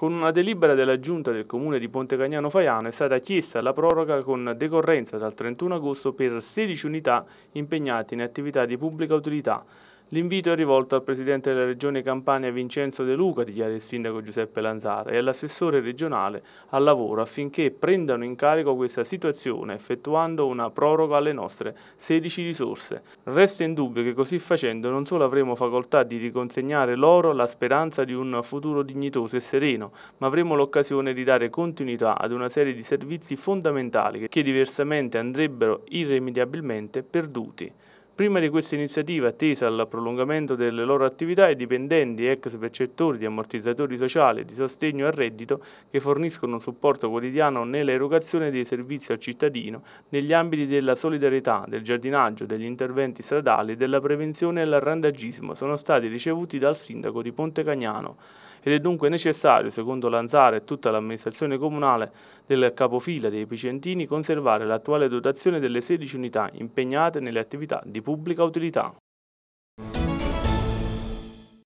Con una delibera della giunta del comune di Ponte Cagnano Faiano è stata chiesta la proroga con decorrenza dal 31 agosto per 16 unità impegnate in attività di pubblica utilità. L'invito è rivolto al Presidente della Regione Campania Vincenzo De Luca, dichiara il Sindaco Giuseppe Lanzara, e all'assessore regionale al lavoro affinché prendano in carico questa situazione effettuando una proroga alle nostre 16 risorse. Resta in dubbio che così facendo non solo avremo facoltà di riconsegnare loro la speranza di un futuro dignitoso e sereno, ma avremo l'occasione di dare continuità ad una serie di servizi fondamentali che diversamente andrebbero irrimediabilmente perduti. Prima di questa iniziativa, attesa al prolungamento delle loro attività, i dipendenti e ex percettori di ammortizzatori sociali e di sostegno al reddito che forniscono un supporto quotidiano nell'erogazione dei servizi al cittadino negli ambiti della solidarietà, del giardinaggio, degli interventi stradali e della prevenzione dell'arrandagismo sono stati ricevuti dal sindaco di Ponte Cagnano ed è dunque necessario, secondo Lanzare e tutta l'amministrazione comunale del capofila dei Picentini, conservare l'attuale dotazione delle 16 unità impegnate nelle attività di pubblica utilità.